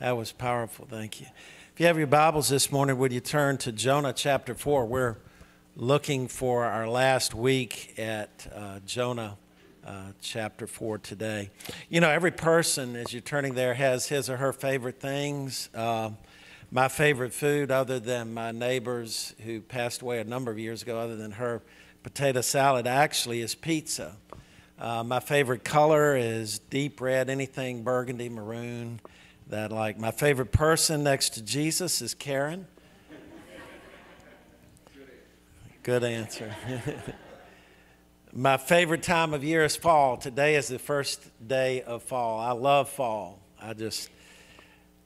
That was powerful. Thank you. If you have your Bibles this morning, would you turn to Jonah chapter 4? We're looking for our last week at uh, Jonah uh, chapter 4 today. You know, every person, as you're turning there, has his or her favorite things. Uh, my favorite food, other than my neighbor's who passed away a number of years ago, other than her potato salad, actually is pizza. Uh, my favorite color is deep red, anything burgundy, maroon. That like my favorite person next to Jesus is Karen. Good answer. my favorite time of year is fall. Today is the first day of fall. I love fall. I just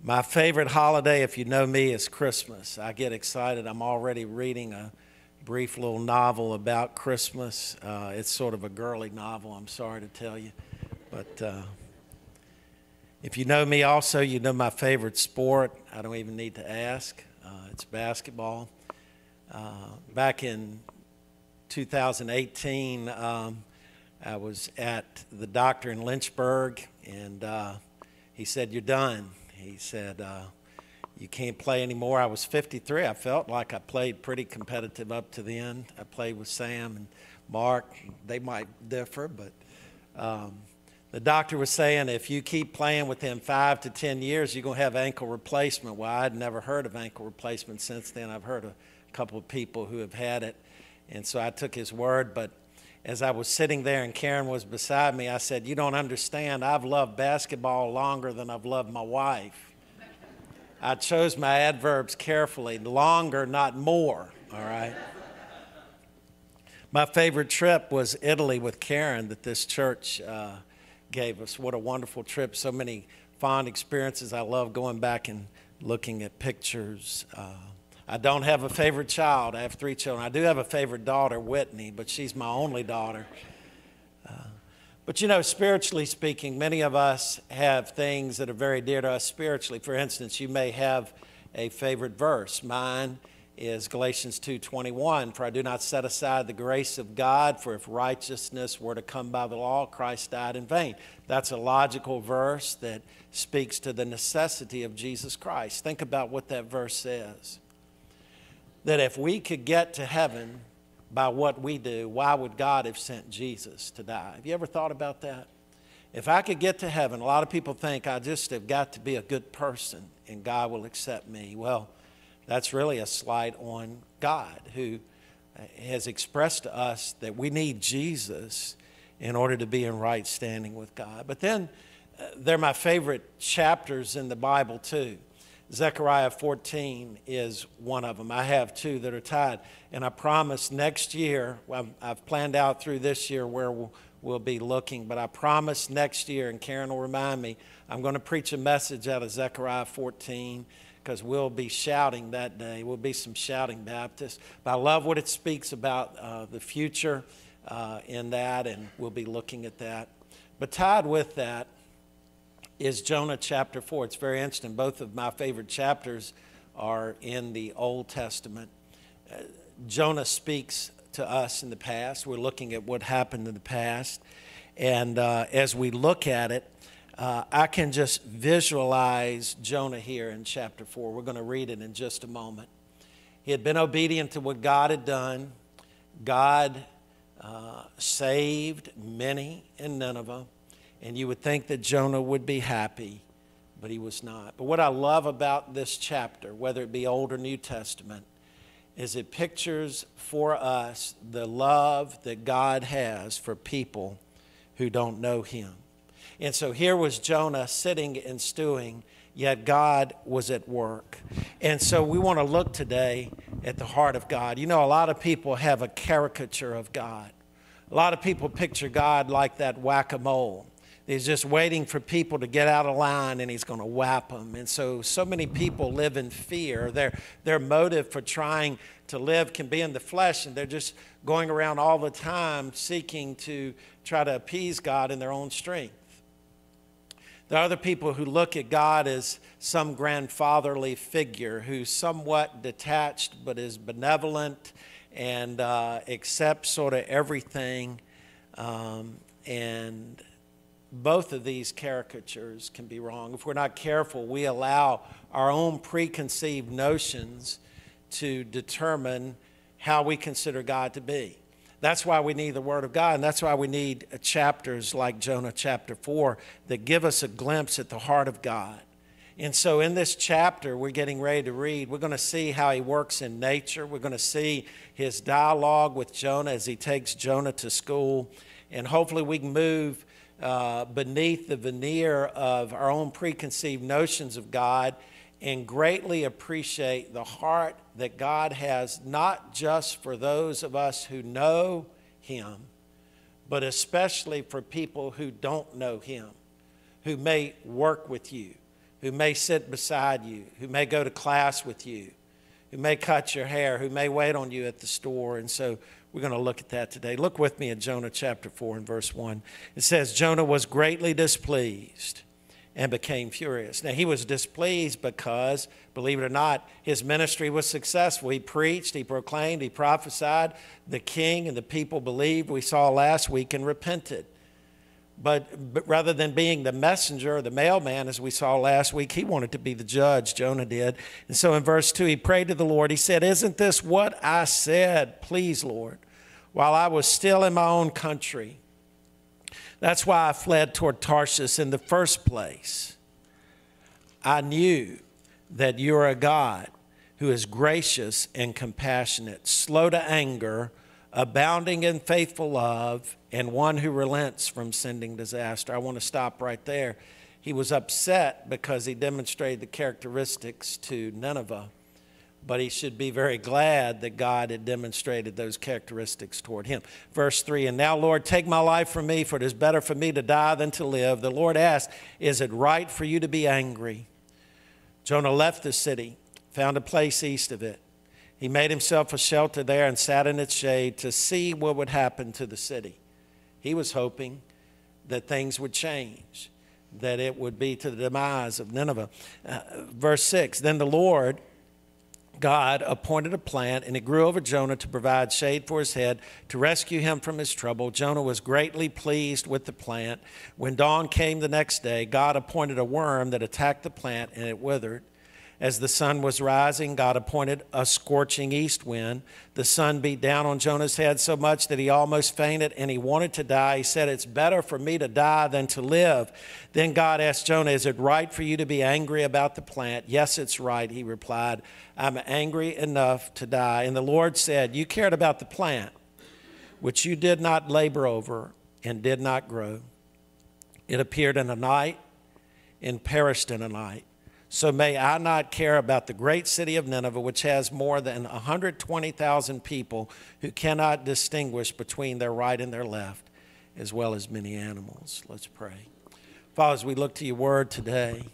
my favorite holiday, if you know me, is Christmas. I get excited. I'm already reading a brief little novel about Christmas. Uh, it's sort of a girly novel, I'm sorry to tell you. But uh, if you know me also, you know my favorite sport. I don't even need to ask. Uh, it's basketball. Uh, back in 2018, um, I was at the doctor in Lynchburg, and uh, he said, You're done. He said, uh, you can't play anymore. I was 53. I felt like I played pretty competitive up to the end. I played with Sam and Mark. They might differ, but um, the doctor was saying if you keep playing within five to 10 years, you're going to have ankle replacement. Well, I'd never heard of ankle replacement since then. I've heard a couple of people who have had it. And so I took his word. But as I was sitting there and Karen was beside me, I said, You don't understand. I've loved basketball longer than I've loved my wife. I chose my adverbs carefully longer, not more, all right? My favorite trip was Italy with Karen that this church uh, gave us. What a wonderful trip. So many fond experiences. I love going back and looking at pictures. Uh, I don't have a favorite child. I have three children. I do have a favorite daughter, Whitney, but she's my only daughter. But you know, spiritually speaking, many of us have things that are very dear to us spiritually. For instance, you may have a favorite verse. Mine is Galatians 2:21, for I do not set aside the grace of God, for if righteousness were to come by the law, Christ died in vain. That's a logical verse that speaks to the necessity of Jesus Christ. Think about what that verse says. That if we could get to heaven by what we do, why would God have sent Jesus to die? Have you ever thought about that? If I could get to heaven, a lot of people think I just have got to be a good person and God will accept me. Well, that's really a slight on God who uh, has expressed to us that we need Jesus in order to be in right standing with God. But then uh, they're my favorite chapters in the Bible, too. Zechariah 14 is one of them. I have two that are tied. And I promise next year, I've planned out through this year where we'll, we'll be looking, but I promise next year, and Karen will remind me, I'm going to preach a message out of Zechariah 14 because we'll be shouting that day. We'll be some shouting Baptists. But I love what it speaks about uh, the future uh, in that, and we'll be looking at that. But tied with that, is Jonah chapter 4. It's very interesting. Both of my favorite chapters are in the Old Testament. Uh, Jonah speaks to us in the past. We're looking at what happened in the past. And uh, as we look at it, uh, I can just visualize Jonah here in chapter 4. We're going to read it in just a moment. He had been obedient to what God had done. God uh, saved many in Nineveh. And you would think that Jonah would be happy, but he was not. But what I love about this chapter, whether it be Old or New Testament, is it pictures for us the love that God has for people who don't know him. And so here was Jonah sitting and stewing, yet God was at work. And so we want to look today at the heart of God. You know, a lot of people have a caricature of God. A lot of people picture God like that whack a mole. He's just waiting for people to get out of line and he's going to whap them. And so, so many people live in fear. Their, their motive for trying to live can be in the flesh, and they're just going around all the time seeking to try to appease God in their own strength. There are other people who look at God as some grandfatherly figure who's somewhat detached but is benevolent and uh, accepts sort of everything um, and both of these caricatures can be wrong. If we're not careful, we allow our own preconceived notions to determine how we consider God to be. That's why we need the Word of God, and that's why we need chapters like Jonah chapter 4 that give us a glimpse at the heart of God. And so, in this chapter we're getting ready to read, we're going to see how he works in nature. We're going to see his dialogue with Jonah as he takes Jonah to school. And hopefully, we can move uh, beneath the veneer of our own preconceived notions of God and greatly appreciate the heart that God has, not just for those of us who know Him, but especially for people who don't know Him, who may work with you, who may sit beside you, who may go to class with you, who may cut your hair, who may wait on you at the store. And so we're going to look at that today. Look with me at Jonah chapter 4 and verse 1. It says, Jonah was greatly displeased and became furious. Now, he was displeased because, believe it or not, his ministry was successful. He preached, he proclaimed, he prophesied. The king and the people believed, we saw last week, and repented. But, but rather than being the messenger or the mailman, as we saw last week, he wanted to be the judge. Jonah did. And so in verse 2, he prayed to the Lord. He said, Isn't this what I said? Please, Lord, while I was still in my own country. That's why I fled toward Tarshish in the first place. I knew that you're a God who is gracious and compassionate, slow to anger, abounding in faithful love, and one who relents from sending disaster. I want to stop right there. He was upset because he demonstrated the characteristics to Nineveh but he should be very glad that God had demonstrated those characteristics toward him. Verse 3 And now, Lord, take my life from me, for it is better for me to die than to live. The Lord asked, Is it right for you to be angry? Jonah left the city, found a place east of it. He made himself a shelter there and sat in its shade to see what would happen to the city. He was hoping that things would change, that it would be to the demise of Nineveh. Uh, verse 6 Then the Lord God appointed a plant, and it grew over Jonah to provide shade for his head, to rescue him from his trouble. Jonah was greatly pleased with the plant. When dawn came the next day, God appointed a worm that attacked the plant, and it withered. As the sun was rising, God appointed a scorching east wind. The sun beat down on Jonah's head so much that he almost fainted and he wanted to die. He said, It's better for me to die than to live. Then God asked Jonah, Is it right for you to be angry about the plant? Yes, it's right, he replied. I'm angry enough to die. And the Lord said, You cared about the plant, which you did not labor over and did not grow. It appeared in a night and perished in a night. So may I not care about the great city of Nineveh, which has more than 120,000 people who cannot distinguish between their right and their left, as well as many animals. Let's pray. Father, as we look to your word today,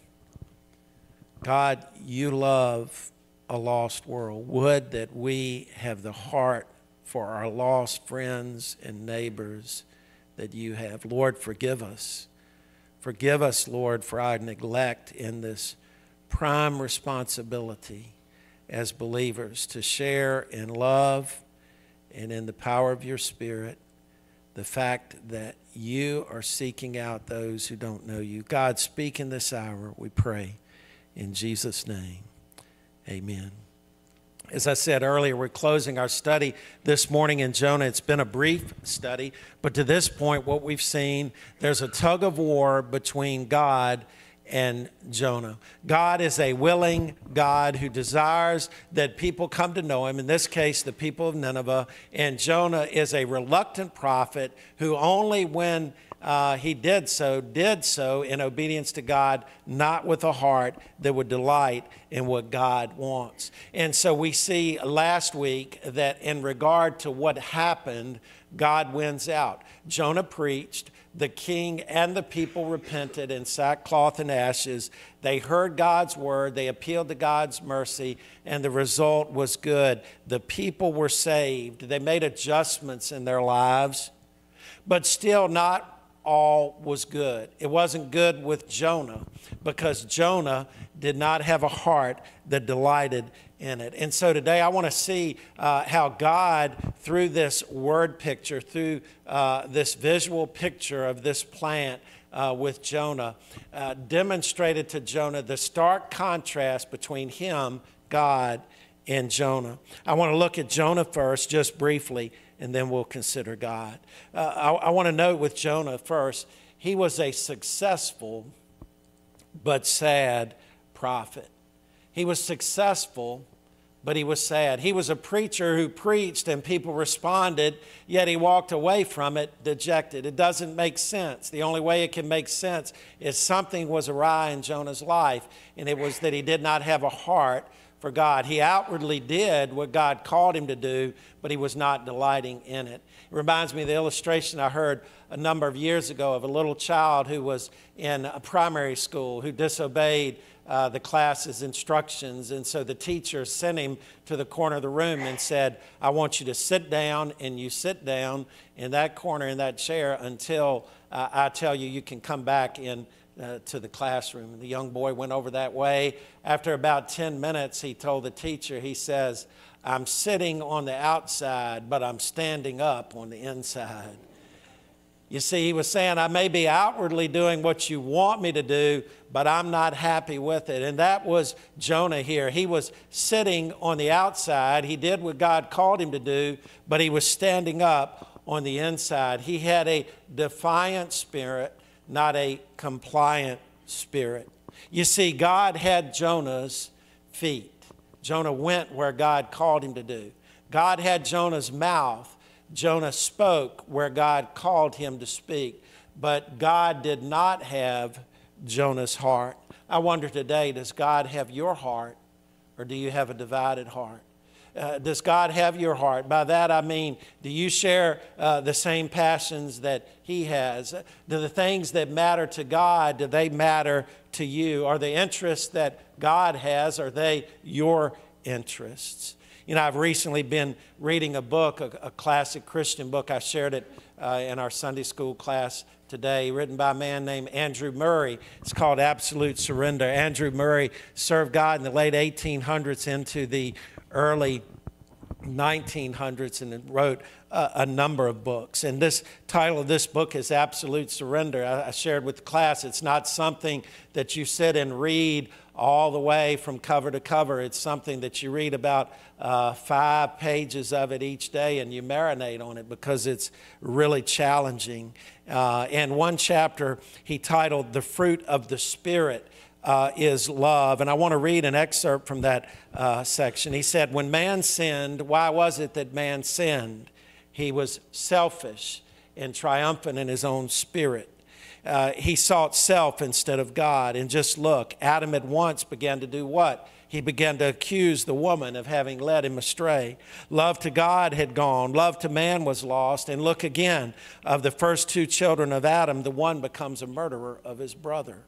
God, you love a lost world. Would that we have the heart for our lost friends and neighbors that you have. Lord, forgive us. Forgive us, Lord, for our neglect in this prime responsibility as believers to share in love and in the power of your Spirit the fact that you are seeking out those who don't know you. God, speak in this hour, we pray. In Jesus' name, amen. As I said earlier, we're closing our study this morning in Jonah. It's been a brief study, but to this point, what we've seen, there's a tug of war between God and Jonah. God is a willing God who desires that people come to know him, in this case, the people of Nineveh. And Jonah is a reluctant prophet who only when uh, he did so, did so in obedience to God, not with a heart that would delight in what God wants. And so we see last week that in regard to what happened, God wins out. Jonah preached the king and the people repented in sackcloth and ashes. They heard God's word, they appealed to God's mercy, and the result was good. The people were saved. They made adjustments in their lives, but still not all was good. It wasn't good with Jonah because Jonah did not have a heart that delighted in it. And so today I want to see uh, how God, through this word picture, through uh, this visual picture of this plant, uh, with Jonah uh, demonstrated to Jonah the stark contrast between him, God, and Jonah. I want to look at Jonah first, just briefly, and then we'll consider God. Uh, I, I want to note with Jonah first, he was a successful but sad prophet. He was successful but he was sad. He was a preacher who preached and people responded, yet he walked away from it dejected. It doesn't make sense. The only way it can make sense is something was awry in Jonah's life, and it was that he did not have a heart for God. He outwardly did what God called him to do, but he was not delighting in it. It reminds me of the illustration I heard a number of years ago of a little child who was in a primary school who disobeyed uh, the class's instructions. And so the teacher sent him to the corner of the room and said, I want you to sit down, and you sit down in that corner in that chair until uh, I tell you you can come back in. Uh, to the classroom. The young boy went over that way. After about 10 minutes, he told the teacher, he says, I'm sitting on the outside, but I'm standing up on the inside. You see, he was saying, I may be outwardly doing what you want me to do, but I'm not happy with it. And that was Jonah here. He was sitting on the outside. He did what God called him to do, but he was standing up on the inside. He had a defiant spirit, not a compliant spirit. You see, God had Jonah's feet. Jonah went where God called him to do. God had Jonah's mouth Jonah spoke where God called him to speak, but God did not have Jonah's heart. I wonder today does God have your heart, or do you have a divided heart? Uh, does God have your heart? By that I mean, do you share uh, the same passions that He has? Do the things that matter to God, do they matter to you? Are the interests that God has, are they your interests? You know, I've recently been reading a book, a, a classic Christian book. I shared it uh, in our Sunday school class today, written by a man named Andrew Murray. It's called Absolute Surrender. Andrew Murray served God in the late 1800s into the early 1900s and wrote a, a, number of books. And this title of this book is Absolute Surrender. I, I shared with the class, it's not something that you sit and read all the way from cover to cover. It's something that you read about uh, five pages of it each day and you marinate on it because it's really challenging. Uh, and one chapter he titled The Fruit of the Spirit. Uh, is love. And I want to read an excerpt from that uh, section. He said, When man sinned, why was it that man sinned? He was selfish and triumphant in his own spirit uh, he sought self instead of God. And just look, Adam at once began to do what? He began to accuse the woman of having led him astray. Love to God had gone, love to man was lost. And look again, of the first two children of Adam, the one becomes a murderer of his brother.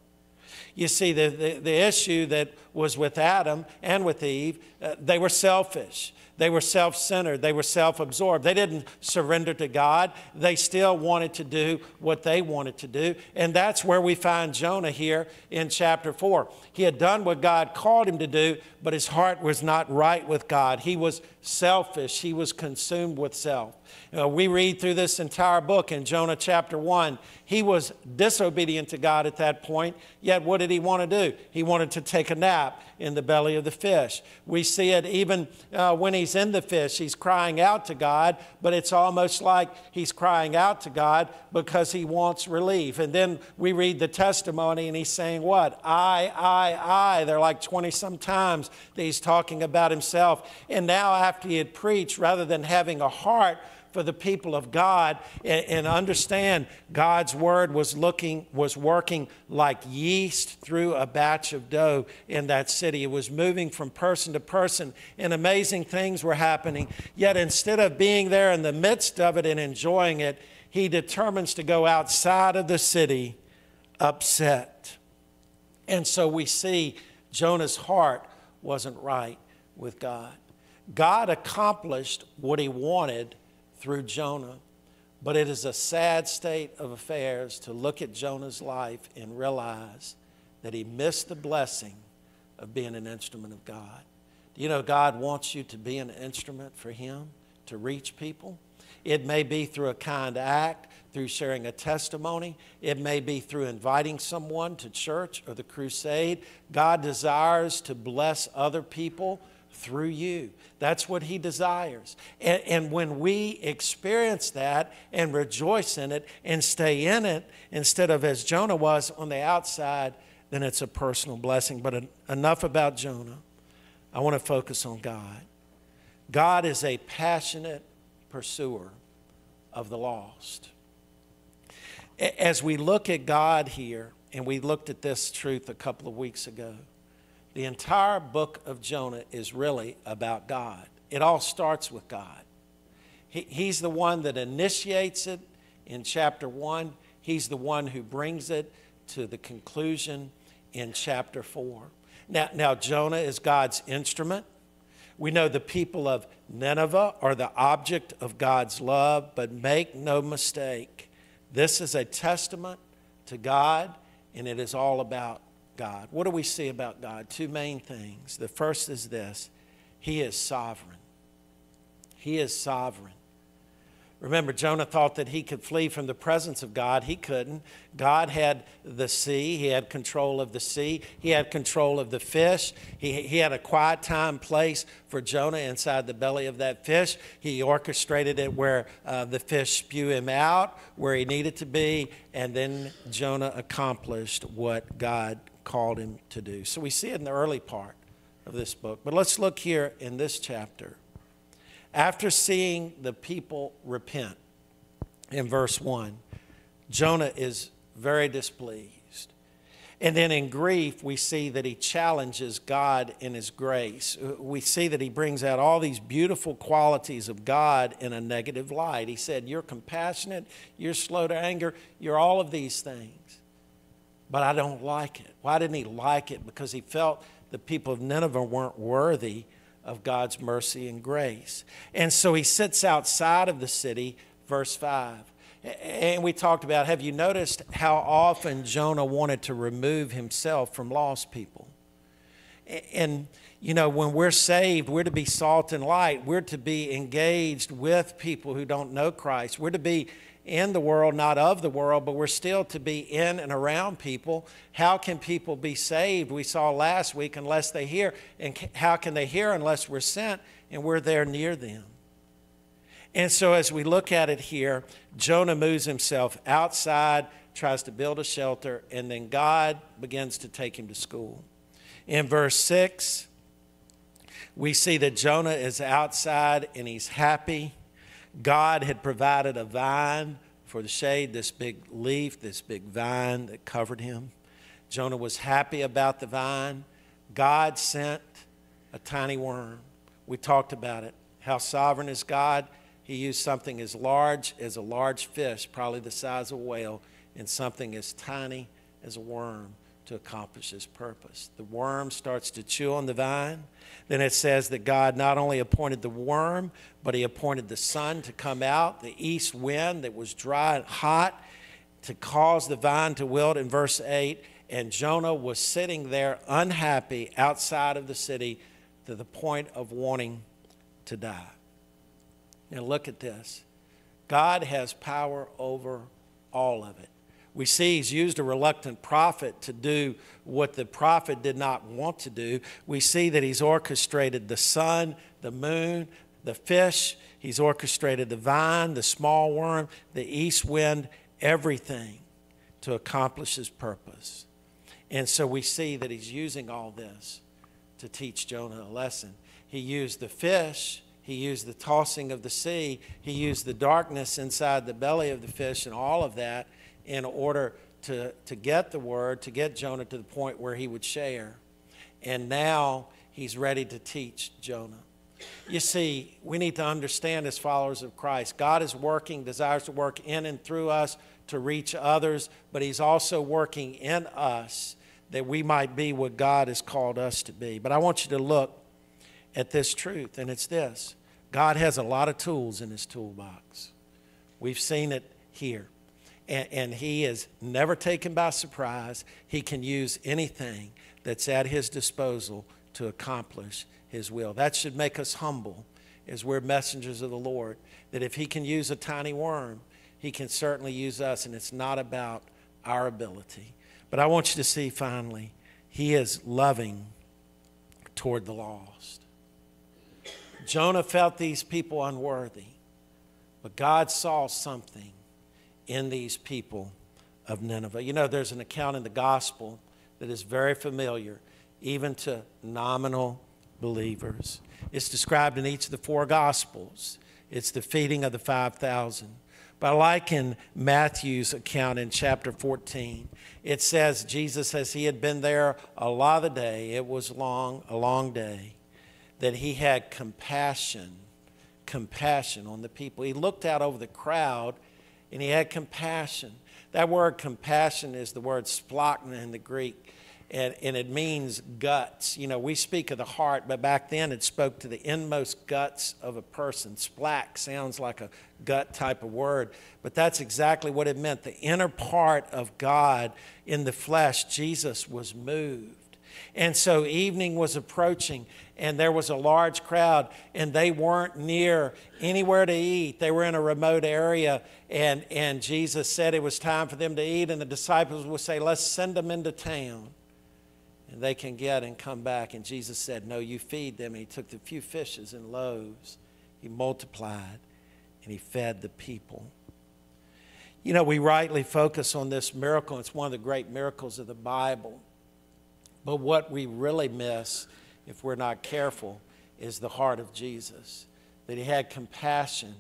You see, the, the, the issue that was with Adam and with Eve, uh, they were selfish. They were self centered. They were self absorbed. They didn't surrender to God. They still wanted to do what they wanted to do. And that's where we find Jonah here in chapter 4. He had done what God called him to do, but his heart was not right with God. He was selfish, he was consumed with self. You know, we read through this entire book in Jonah chapter 1. He was disobedient to God at that point, yet what did he want to do? He wanted to take a nap in the belly of the fish. We see it even uh, when he's in the fish. He's crying out to God, but it's almost like he's crying out to God because he wants relief. And then we read the testimony and he's saying, What? I, I, I. They're like 20 some times that he's talking about himself. And now, after he had preached, rather than having a heart, for the people of God and, and, understand God's word was looking was working like yeast through a batch of dough in that city. It was moving from person to person and amazing things were happening. Yet instead of being there in the midst of it and enjoying it, he determines to go outside of the city upset. And so we see Jonah's heart wasn't right with God. God accomplished what he wanted through Jonah, but it is a sad state of affairs to look at Jonah's life and realize that he missed the blessing of being an instrument of God. Do you know God wants you to be an instrument for him? to reach people. It may be through a kind act, through sharing a testimony. It may be through inviting someone to church or the crusade. God desires to bless other people through you. That's what He desires. And, and, when we experience that and rejoice in it and stay in it, instead of as Jonah was on the outside, then it's a personal blessing. But enough about Jonah. I want to focus on God. God is a passionate pursuer of the lost. As we look at God here, and we looked at this truth a couple of weeks ago, the entire book of Jonah is really about God. It all starts with God. He, he's the one that initiates it in chapter one, He's the one who brings it to the conclusion in chapter four. Now, now Jonah is God's instrument. We know the people of Nineveh are the object of God's love, but make no mistake, this is a testament to God, and it is all about God. What do we see about God? Two main things. The first is this He is sovereign. He is sovereign. Remember, Jonah thought that he could flee from the presence of God. He couldn't. God had the sea, he had control of the sea, he had control of the fish. He, he had a quiet time place for Jonah inside the belly of that fish. He orchestrated it where uh, the fish spew him out, where he needed to be, and then Jonah accomplished what God called him to do. So we see it in the early part of this book. But let's look here in this chapter. After seeing the people repent in verse 1, Jonah is very displeased. And then in grief, we see that he challenges God in his grace. We see that he brings out all these beautiful qualities of God in a negative light. He said, You're compassionate, you're slow to anger, you're all of these things. But I don't like it. Why didn't he like it? Because he felt the people of Nineveh weren't worthy of God's mercy and grace. And so he sits outside of the city, verse 5. And we talked about have you noticed how often Jonah wanted to remove himself from lost people? And, you know, when we're saved, we're to be salt and light. We're to be engaged with people who don't know Christ. We're to be in the world, not of the world, but we're still to be in and around people. How can people be saved? We saw last week, unless they hear. And how can they hear unless we're sent and we're there near them? And so, as we look at it here, Jonah moves himself outside, tries to build a shelter, and then God begins to take him to school. In verse 6, we see that Jonah is outside and he's happy. God had provided a vine for the shade, this big leaf, this big vine that covered him. Jonah was happy about the vine. God sent a tiny worm. We talked about it. How sovereign is God? He used something as large as a large fish, probably the size of a whale, and something as tiny as a worm to accomplish his purpose. The worm starts to chew on the vine. Then it says that God not only appointed the worm, but he appointed the sun to come out, the east wind that was dry and hot to cause the vine to wilt in verse 8. And Jonah was sitting there unhappy outside of the city to the point of wanting to die. Now, look at this God has power over all of it. We see he's used a reluctant prophet to do what the prophet did not want to do. We see that he's orchestrated the sun, the moon, the fish, he's orchestrated the vine, the small worm, the east wind, everything to accomplish his purpose. And so we see that he's using all this to teach Jonah a lesson. He used the fish, he used the tossing of the sea, he used the darkness inside the belly of the fish, and all of that in order to, to get the word, to get Jonah to the point where he would share. And now he's ready to teach Jonah. You see, we need to understand as followers of Christ, God is working, desires to work in and through us to reach others, but He's also working in us that we might be what God has called us to be. But I want you to look at this truth, and it's this God has a lot of tools in His toolbox. We've seen it here and, and he is never taken by surprise. He can use anything that's at his disposal to accomplish his will. That should make us humble as we're messengers of the Lord. That if He can use a tiny worm, He can certainly use us, and it's not about our ability. But I want you to see finally, He is loving toward the lost. Jonah felt these people unworthy, but God saw something in these people of Nineveh. You know, there's an account in the gospel that is very familiar, even to nominal believers. It's described in each of the four gospels. It's the feeding of the 5,000. But like in Matthew's account in chapter 14, it says Jesus says he had been there a lot of the day. It was long, a long day, that he had compassion, compassion on the people. He looked out over the crowd and he had compassion. That word compassion is the word splachna in the Greek and, and it means guts. You know, we speak of the heart, but back then it spoke to the inmost guts of a person. Splack sounds like a gut type of word, but that's exactly what it meant. The inner part of God in the flesh, Jesus was moved. And so evening was approaching, and there was a large crowd, and they weren't near anywhere to eat. They were in a remote area, and, and Jesus said it was time for them to eat, and the disciples would say, Let's send them into town and they can get and come back. And Jesus said, No, you feed them. And he took the few fishes and loaves, he multiplied, and he fed the people. You know, we rightly focus on this miracle. It's one of the great miracles of the Bible. But what we really miss, if we're not careful, is the heart of Jesus. That he had compassion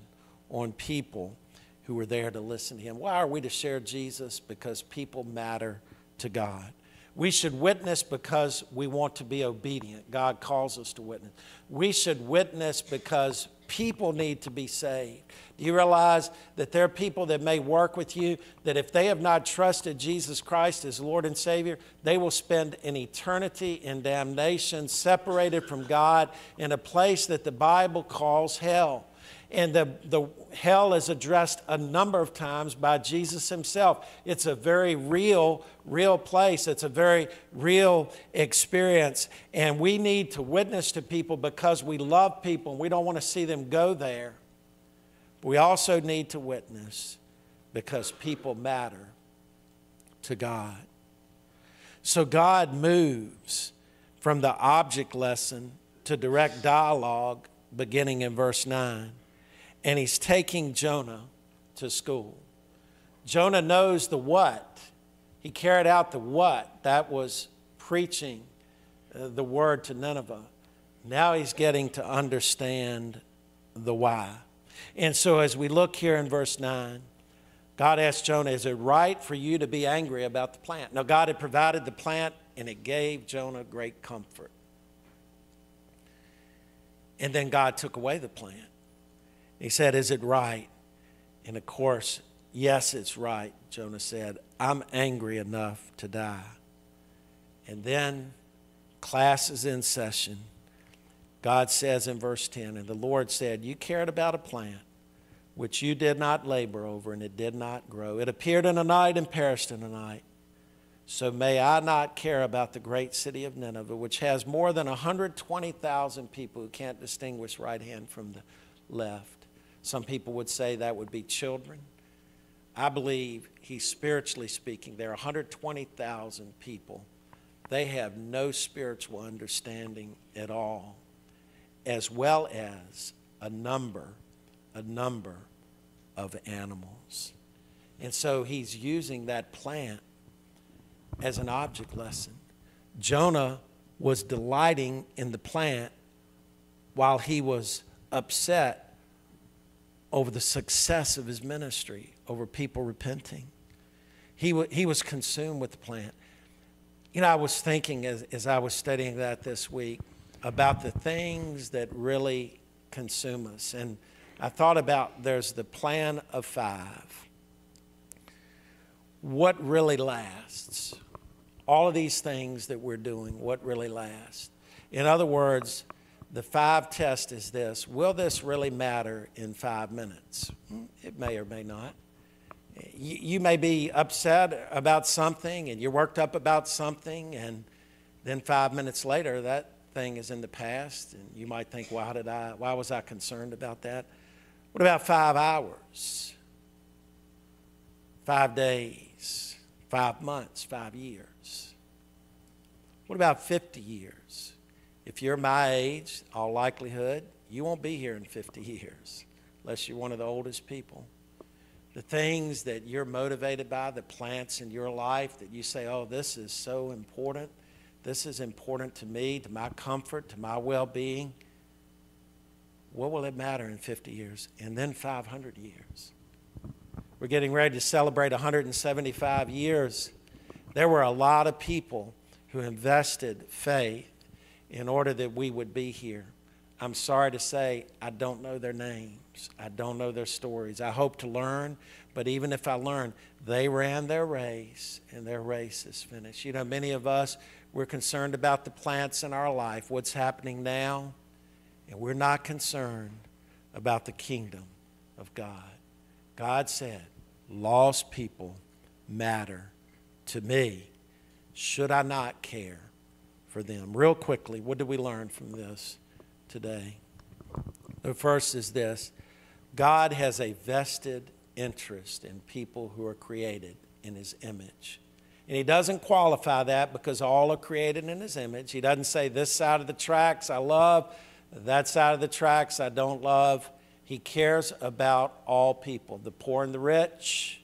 on people who were there to listen to him. Why are we to share Jesus? Because people matter to God. We should witness because we want to be obedient. God calls us to witness. We should witness because people need to be saved. Do you realize that there are people that may work with you that if they have not trusted Jesus Christ as Lord and Savior, they will spend an eternity in damnation, separated from God, in a place that the Bible calls hell? And the, the hell is addressed a number of times by Jesus himself. It's a very real, real place. It's a very real experience. And we need to witness to people because we love people and we don't want to see them go there. We also need to witness because people matter to God. So God moves from the object lesson to direct dialogue beginning in verse 9 and he's taking Jonah to school. Jonah knows the what. He carried out the what. That was preaching uh, the word to Nineveh. Now he's getting to understand the why. And so as we look here in verse 9, God asked Jonah, Is it right for you to be angry about the plant? Now, God had provided the plant, and it gave Jonah great comfort. And then God took away the plant. He said, Is it right? And of course, yes, it's right, Jonah said. I'm angry enough to die. And then class is in session. God says in verse 10, And the Lord said, You cared about a plant which you did not labor over, and it did not grow. It appeared in a night and perished in a night. So may I not care about the great city of Nineveh, which has more than 120,000 people who can't distinguish right hand from the left. Some people would say that would be children. I believe he's spiritually speaking. There are 120,000 people. They have no spiritual understanding at all, as well as a number, a number of animals. And so he's using that plant as an object lesson. Jonah was delighting in the plant while he was upset over the success of his ministry, over people repenting. He, he was consumed with the plant. You know, I was thinking as, as I was studying that this week about the things that really consume us. And I thought about there's the plan of five. What really lasts? All of these things that we're doing, what really lasts? In other words, the five test is this Will this really matter in five minutes? Hmm, it may or may not. You, you, may be upset about something and you're worked up about something, and then five minutes later, that thing is in the past, and you might think, why did I, why was I concerned about that? What about five hours? Five days, five months, five years? What about 50 years? If you're my age, all likelihood, you won't be here in 50 years unless you're one of the oldest people. The things that you're motivated by, the plants in your life that you say, oh, this is so important. This is important to me, to my comfort, to my well being. What will it matter in 50 years? And then 500 years. We're getting ready to celebrate 175 years. There were a lot of people who invested faith in order that we would be here. I'm sorry to say, I don't know their names. I don't know their stories. I hope to learn, but even if I learn, they ran their race and their race is finished. You know, many of us, we're concerned about the plants in our life, what's happening now, and we're not concerned about the kingdom of God. God said, Lost people matter to me. Should I not care for them? Real quickly, what did we learn from this? today. The first is this God has a vested interest in people who are created in His image. And He doesn't qualify that because all are created in His image. He doesn't say, This side of the tracks I love, that side of the tracks I don't love. He cares about all people the poor and the rich,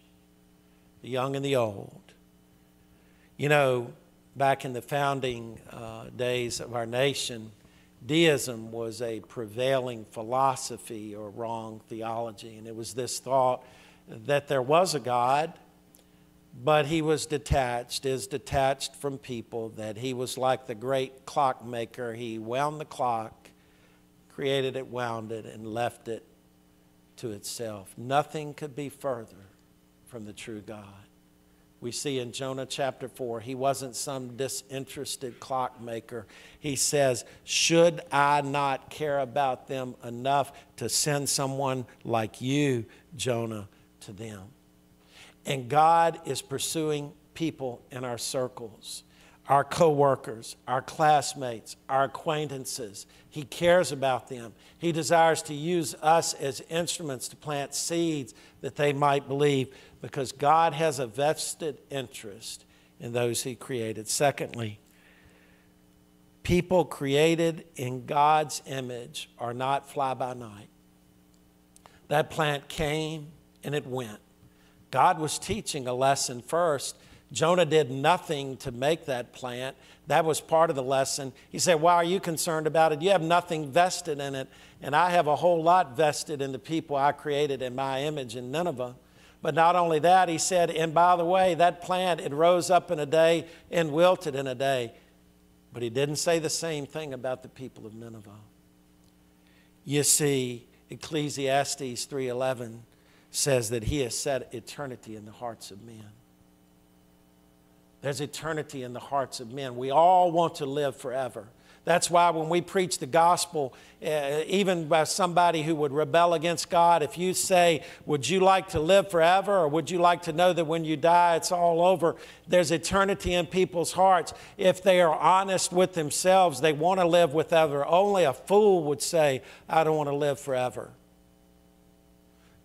the young and the old. You know, back in the founding uh, days of our nation, Deism was a prevailing philosophy or wrong theology, and it was this thought that there was a God, but he was detached, is detached from people, that he was like the great clockmaker. He wound the clock, created it, wound it, and left it to itself. Nothing could be further from the true God we see in Jonah chapter 4. He wasn't some disinterested clockmaker. He says, Should I not care about them enough to send someone like you, Jonah, to them? And God is pursuing people in our circles, our coworkers, our classmates, our acquaintances. He cares about them. He desires to use us as instruments to plant seeds that they might believe because God has a vested interest in those He created. Secondly, people created in God's image are not fly by night. That plant came and it went. God was teaching a lesson first. Jonah did nothing to make that plant. That was part of the lesson. He said, Why are you concerned about it? You have nothing vested in it, and I have a whole lot vested in the people I created in my image in Nineveh. But not only that, he said, and by the way, that plant, it rose up in a day and wilted in a day. But he didn't say the same thing about the people of Nineveh. You see, Ecclesiastes 3:11 says that he has set eternity in the hearts of men. There's eternity in the hearts of men. We all want to live forever. That's why when we preach the gospel, uh, even by somebody who would rebel against God, if you say, Would you like to live forever? Or would you like to know that when you die, it's all over? There's eternity in people's hearts. If they are honest with themselves, they want to live with ever. Only a fool would say, I don't want to live forever.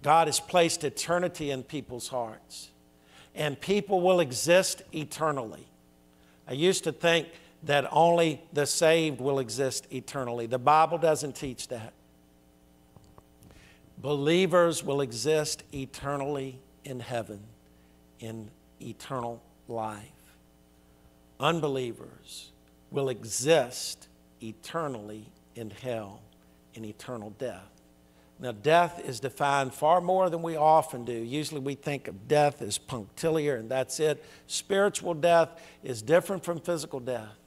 God has placed eternity in people's hearts, and people will exist eternally. I used to think that only the saved will exist eternally. The Bible doesn't teach that. Believers will exist eternally in heaven, in eternal life. Unbelievers will exist eternally in hell, in eternal death. Now, death is defined far more than we often do. Usually we think of death as punctiliar and that's it. Spiritual death is different from physical death.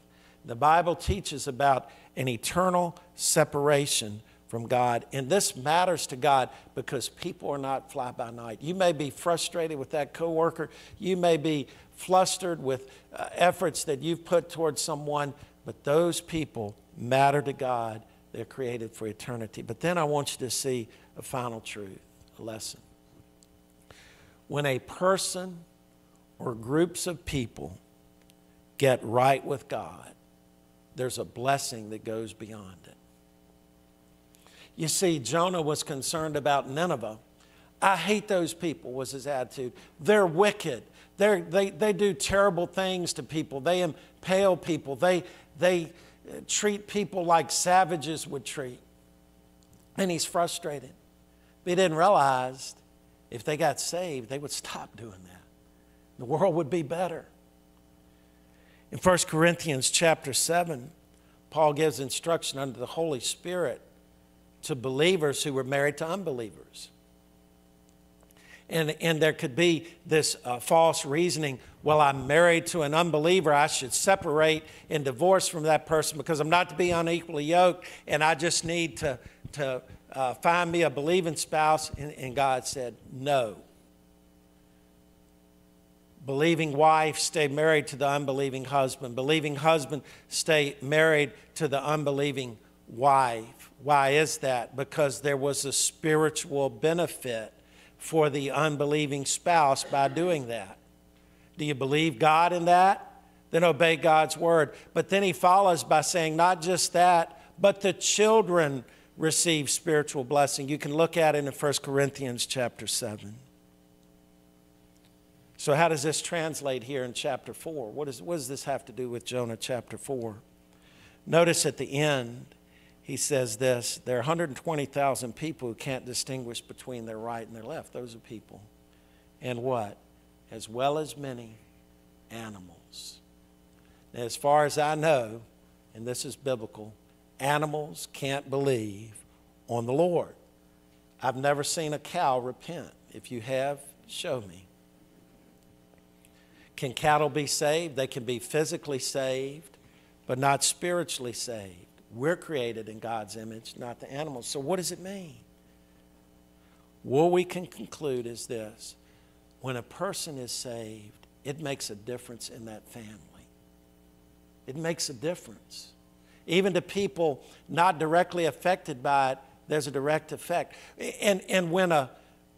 The Bible teaches about an eternal separation from God. And this matters to God because people are not fly by night. You may be frustrated with that coworker. You may be flustered with uh, efforts that you've put towards someone, but those people matter to God. They're created for eternity. But then I want you to see a final truth, a lesson. When a person or groups of people get right with God, there's a blessing that goes beyond it. You see, Jonah was concerned about Nineveh. I hate those people, was his attitude. They're wicked. They're, they, they do terrible things to people. They impale people. They, they treat people like savages would treat. And he's frustrated. But he didn't realize if they got saved, they would stop doing that. The world would be better. In 1 Corinthians chapter 7, Paul gives instruction under the Holy Spirit to believers who were married to unbelievers. And, and there could be this uh, false reasoning well, I'm married to an unbeliever. I should separate and divorce from that person because I'm not to be unequally yoked, and I just need to, to uh, find me a believing spouse. And, and God said, No. Believing wife, stay married to the unbelieving husband. Believing husband, stay married to the unbelieving wife. Why is that? Because there was a spiritual benefit for the unbelieving spouse by doing that. Do you believe God in that? Then obey God's word. But then he follows by saying, not just that, but the children receive spiritual blessing. You can look at it in 1 Corinthians chapter 7. So, how does this translate here in chapter 4? What, is, what does this have to do with Jonah chapter 4? Notice at the end, he says this there are 120,000 people who can't distinguish between their right and their left. Those are people. And what? As well as many animals. Now, as far as I know, and this is biblical, animals can't believe on the Lord. I've never seen a cow repent. If you have, show me. Can cattle be saved? They can be physically saved, but not spiritually saved. We're created in God's image, not the animals. So, what does it mean? What we can conclude is this when a person is saved, it makes a difference in that family. It makes a difference. Even to people not directly affected by it, there's a direct effect. And, and when, a,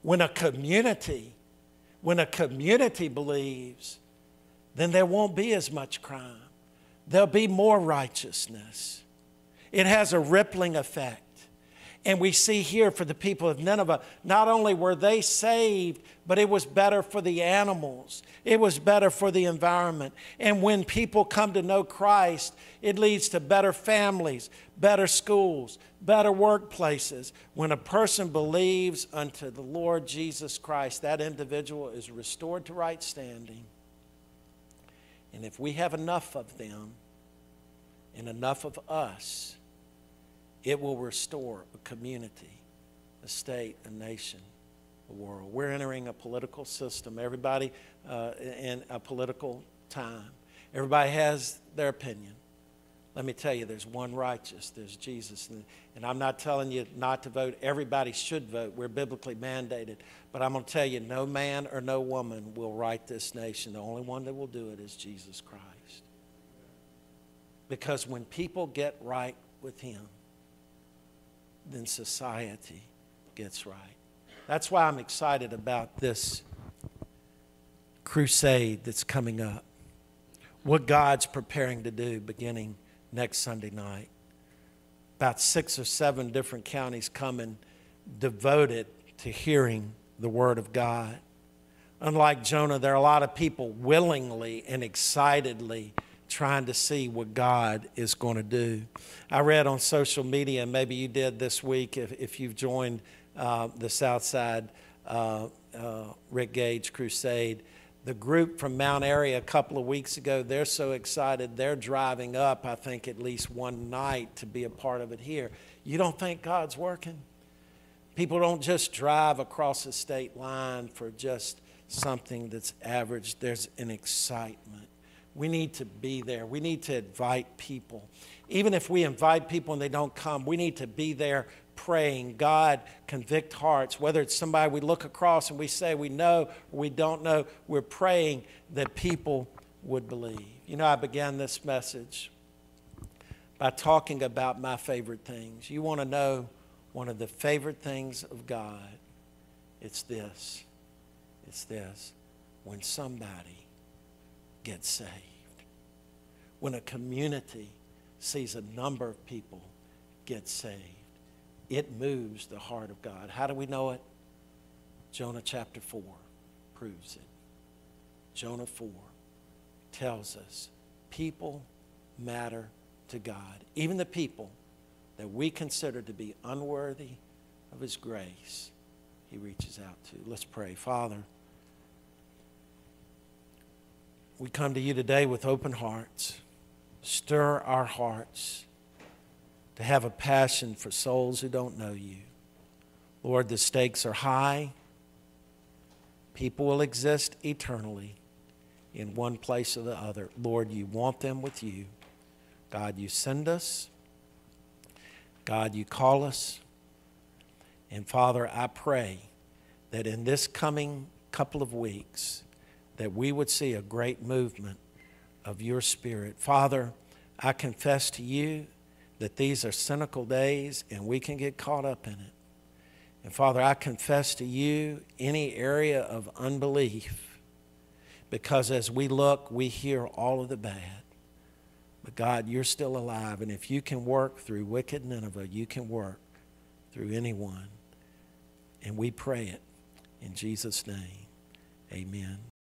when a community, when a community believes, then there won't be as much crime. There'll be more righteousness. It has a rippling effect. And we see here for the people of Nineveh, not only were they saved, but it was better for the animals. It was better for the environment. And when people come to know Christ, it leads to better families, better schools, better workplaces. When a person believes unto the Lord Jesus Christ, that individual is restored to right standing. And if we have enough of them and enough of us, it will restore a community, a state, a nation, a world. We're entering a political system, everybody uh, in a political time. Everybody has their opinion. Let me tell you, there's one righteous, there's Jesus. And, and, I'm not telling you not to vote. Everybody should vote. We're biblically mandated. But I'm going to tell you, no man or no woman will right this nation. The only one that will do it is Jesus Christ. Because when people get right with Him, then society gets right. That's why I'm excited about this crusade that's coming up. What God's preparing to do beginning next Sunday night. About six or seven different counties coming devoted to hearing the Word of God. Unlike Jonah, there are a lot of people willingly and excitedly trying to see what God is going to do. I read on social media, and maybe you did this week if, if you've joined uh, the Southside uh, uh, Rick Gage Crusade. The group from Mount Airy a couple of weeks ago, they're so excited. They're driving up, I think, at least one night to be a part of it here. You don't think God's working? People don't just drive across the state line for just something that's average, there's an excitement we need to be there. We need to invite people. Even if we invite people and they don't come, we need to be there praying, God, convict hearts. Whether it's somebody we look across and we say we know or we don't know, we're praying that people would believe. You know, I began this message by talking about my favorite things. You want to know one of the favorite things of God? It's this. It's this. When somebody get saved. When a community sees a number of people get saved. It moves the heart of God. How do we know it? Jonah chapter 4 proves it. Jonah 4 tells us people matter to God. Even the people that we consider to be unworthy of His grace, He reaches out to. Let's pray. Father, we come to you today with open hearts. Stir our hearts to have a passion for souls who don't know you. Lord, the stakes are high. People will exist eternally in one place or the other. Lord, you want them with you. God, you send us. God, you call us. And Father, I pray that in this coming couple of weeks, that we would see a great movement of your spirit. Father, I confess to you that these are cynical days and we can get caught up in it. And Father, I confess to you any area of unbelief because as we look, we hear all of the bad. But God, you're still alive. And if you can work through wicked Nineveh, you can work through anyone. And we pray it in Jesus' name. Amen.